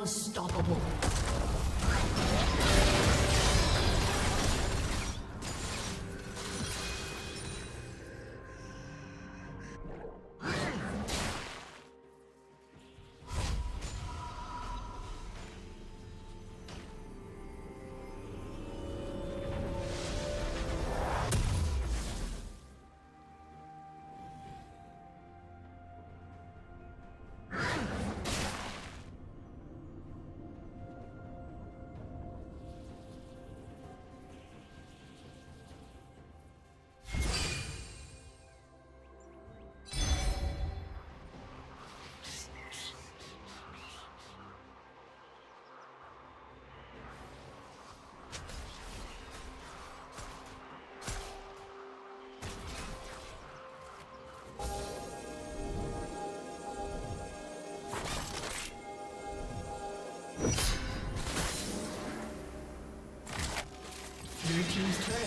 Unstoppable.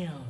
him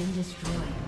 been destroyed.